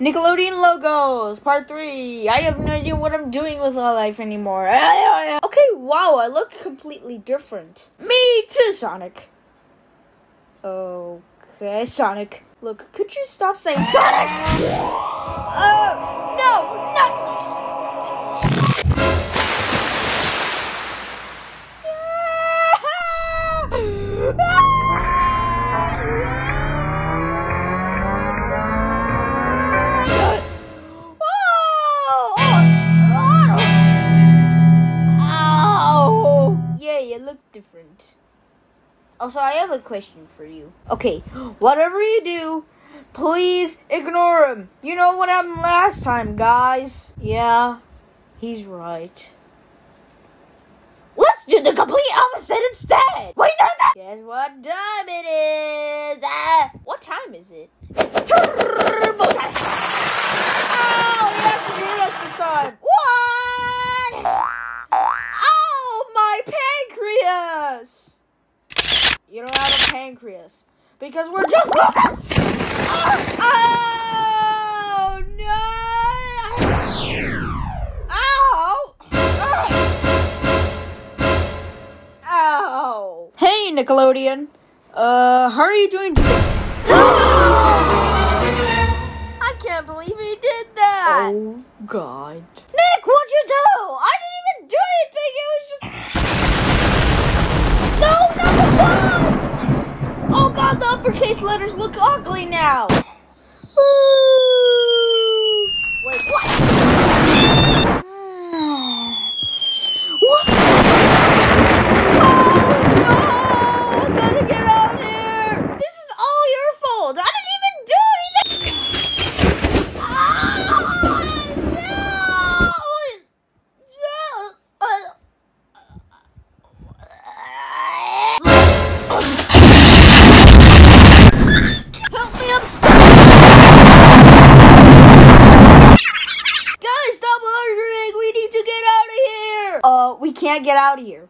Nickelodeon logos, part three. I have no idea what I'm doing with my life anymore. Okay, wow, I look completely different. Me too, Sonic. Okay, Sonic. Look, could you stop saying Sonic? Uh, no, Oh! Different. Also, I have a question for you. Okay, whatever you do, please ignore him. You know what happened last time, guys. Yeah, he's right. Let's do the complete opposite instead. Wait, no, no. Guess what time it is? Ah, what time is it? It's turbo time. Oh, he actually hit us because we're just Lucas. Oh, no. Ow. Ow. Hey, Nickelodeon. Uh, how are you doing today? I can't believe he did that. Oh, God. Nick, what'd you do? I didn't even do anything. It was just. No, not the font! Oh, God, the uppercase letters look ugly now. We can't get out of here.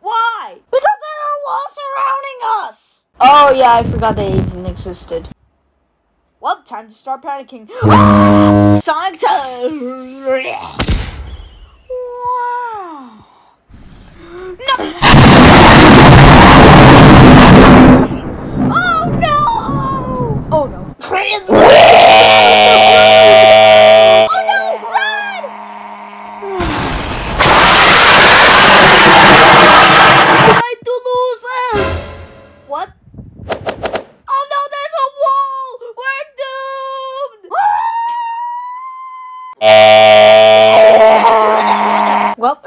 Why? Because there are walls surrounding us! Oh yeah, I forgot they even existed. Well, time to start panicking. Sonic time! Wow. No!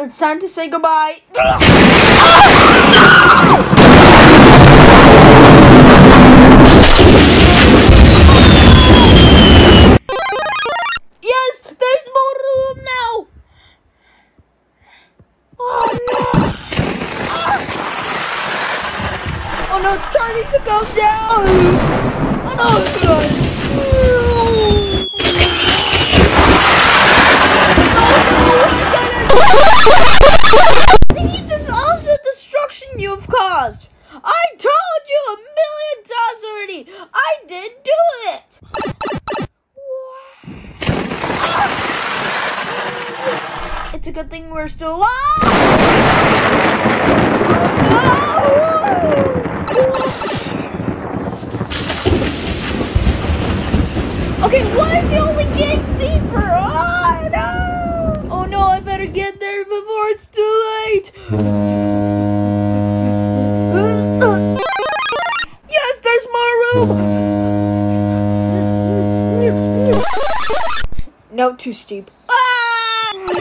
It's time to say goodbye. yes, there's more room now! Oh no! Oh no, it's starting to go down! Oh no, I did do it! It's a good thing we're still alive! Okay, why is he only getting deeper? Oh no! Oh no, I better get there before it's too late! No, too steep. Ah! Oh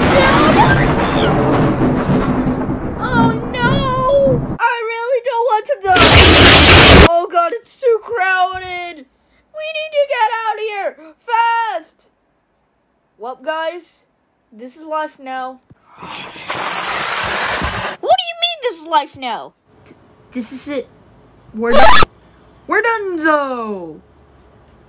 no! Oh no! I really don't want to die! Oh god, it's too crowded! We need to get out of here! Fast! Well, guys, this is life now. What do you mean this is life now? Th- this is it. We're done. We're donezo!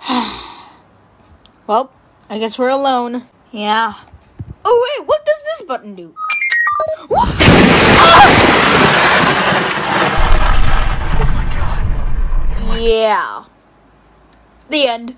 well, I guess we're alone. Yeah. Oh wait, what does this button do? Oh my god. Yeah. The end.